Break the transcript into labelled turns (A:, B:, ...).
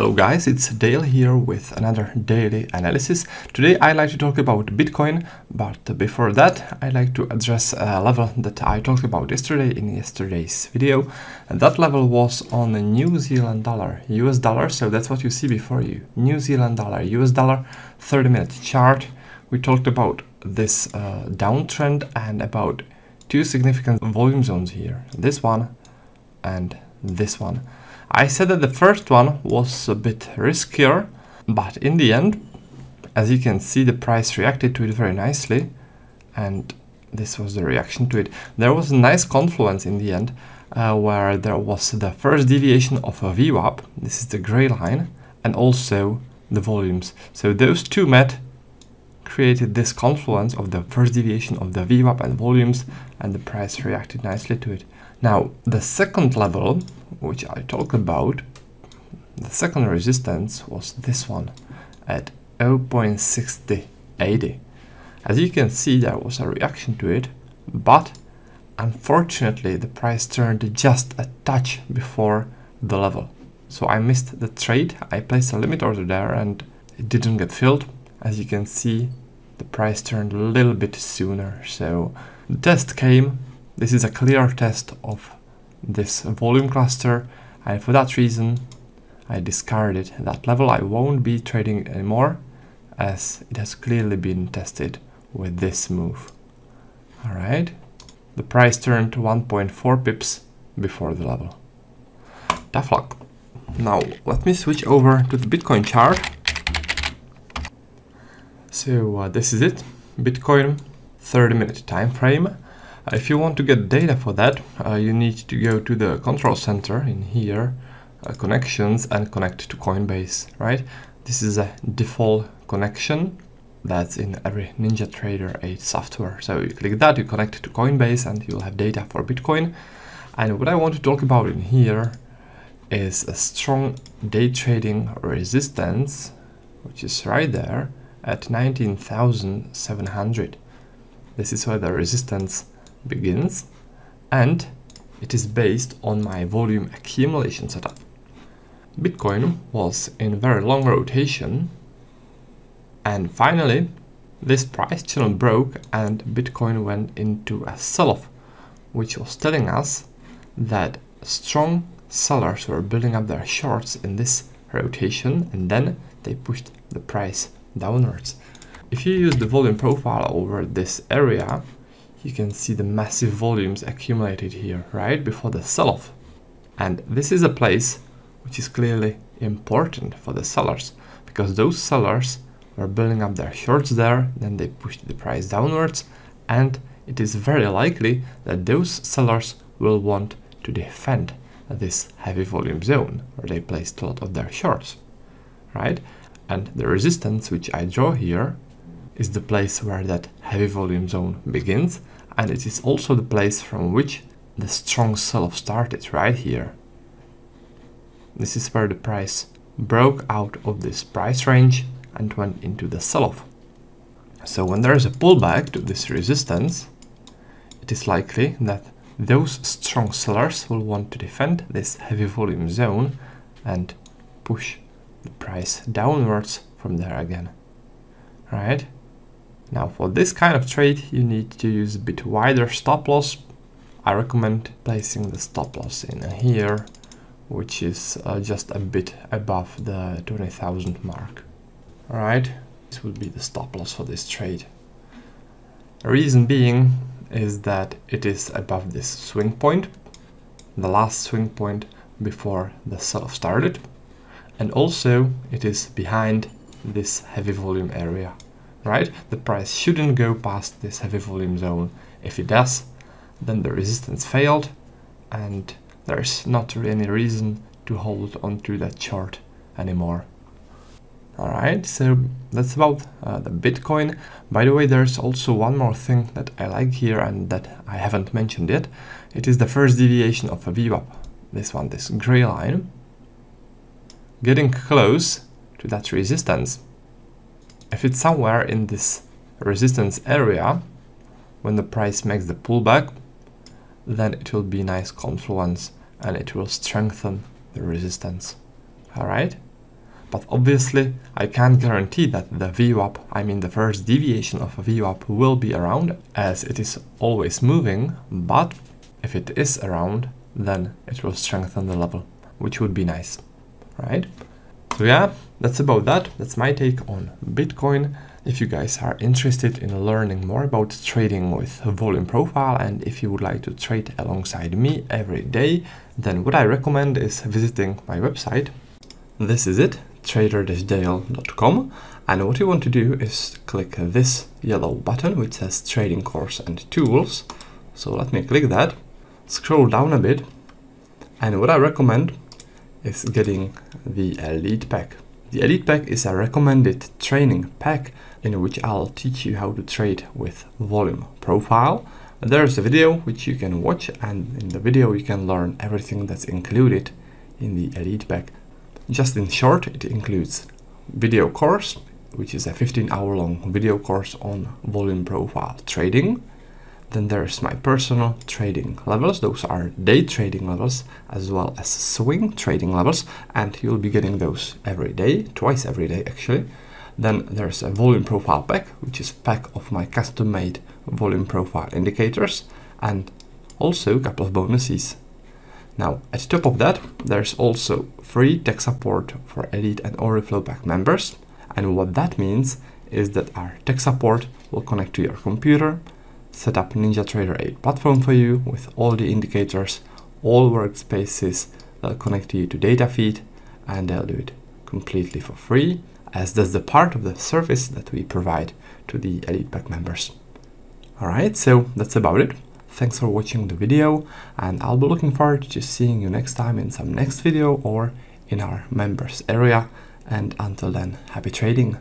A: Hello guys, it's Dale here with another daily analysis. Today I'd like to talk about Bitcoin, but before that I'd like to address a level that I talked about yesterday in yesterday's video. And that level was on the New Zealand dollar, US dollar, so that's what you see before you. New Zealand dollar, US dollar, 30 minute chart. We talked about this uh, downtrend and about two significant volume zones here. This one and this one. I said that the first one was a bit riskier, but in the end, as you can see, the price reacted to it very nicely, and this was the reaction to it. There was a nice confluence in the end, uh, where there was the first deviation of a VWAP, this is the gray line, and also the volumes. So those two met, created this confluence of the first deviation of the VWAP and volumes, and the price reacted nicely to it. Now, the second level, which I talked about, the second resistance was this one at 0.6080. As you can see, there was a reaction to it, but unfortunately the price turned just a touch before the level. So I missed the trade. I placed a limit order there and it didn't get filled. As you can see, the price turned a little bit sooner. So the test came this is a clear test of this volume cluster and for that reason I discarded that level. I won't be trading anymore as it has clearly been tested with this move. Alright, the price turned 1.4 pips before the level. Tough luck. Now let me switch over to the Bitcoin chart. So uh, this is it, Bitcoin 30 minute time frame. Uh, if you want to get data for that, uh, you need to go to the control center in here, uh, connections and connect to Coinbase, right? This is a default connection that's in every NinjaTrader 8 software. So you click that, you connect to Coinbase and you'll have data for Bitcoin. And what I want to talk about in here is a strong day trading resistance, which is right there at 19,700. This is where the resistance begins and it is based on my volume accumulation setup. Bitcoin was in very long rotation and finally this price channel broke and Bitcoin went into a sell-off which was telling us that strong sellers were building up their shorts in this rotation and then they pushed the price downwards. If you use the volume profile over this area, you can see the massive volumes accumulated here, right before the sell-off. And this is a place which is clearly important for the sellers, because those sellers were building up their shorts there, then they pushed the price downwards, and it is very likely that those sellers will want to defend this heavy volume zone where they placed a lot of their shorts, right? And the resistance which I draw here is the place where that heavy volume zone begins and it is also the place from which the strong sell-off started right here. This is where the price broke out of this price range and went into the sell-off. So when there is a pullback to this resistance, it is likely that those strong sellers will want to defend this heavy volume zone and push the price downwards from there again, right? Now for this kind of trade, you need to use a bit wider stop loss. I recommend placing the stop loss in here, which is uh, just a bit above the 20,000 mark. Alright, this would be the stop loss for this trade. Reason being is that it is above this swing point, the last swing point before the sell-off started, and also it is behind this heavy volume area right? The price shouldn't go past this heavy volume zone. If it does, then the resistance failed and there's not really any reason to hold onto that chart anymore. Alright, so that's about uh, the Bitcoin. By the way, there's also one more thing that I like here and that I haven't mentioned yet. It is the first deviation of a VWAP. This one, this gray line. Getting close to that resistance if it's somewhere in this resistance area, when the price makes the pullback, then it will be nice confluence and it will strengthen the resistance. All right. But obviously, I can't guarantee that the VWAP, I mean the first deviation of a VWAP will be around as it is always moving, but if it is around, then it will strengthen the level, which would be nice, right? So yeah, that's about that. That's my take on Bitcoin. If you guys are interested in learning more about trading with volume profile and if you would like to trade alongside me every day, then what I recommend is visiting my website. This is it, trader-dale.com. And what you want to do is click this yellow button which says trading course and tools. So let me click that, scroll down a bit. And what I recommend is getting the Elite Pack. The Elite Pack is a recommended training pack in which I'll teach you how to trade with volume profile. There's a video which you can watch and in the video you can learn everything that's included in the Elite Pack. Just in short, it includes video course, which is a 15 hour long video course on volume profile trading. Then there's my personal trading levels. Those are day trading levels as well as swing trading levels. And you'll be getting those every day, twice every day actually. Then there's a volume profile pack, which is pack of my custom made volume profile indicators and also a couple of bonuses. Now, at the top of that, there's also free tech support for Elite and Order Flow Pack members. And what that means is that our tech support will connect to your computer, set up NinjaTrader 8 platform for you with all the indicators, all workspaces, they'll connect you to data feed and they'll do it completely for free as that's the part of the service that we provide to the Elite Pack members. Alright, so that's about it. Thanks for watching the video and I'll be looking forward to seeing you next time in some next video or in our members area and until then, happy trading!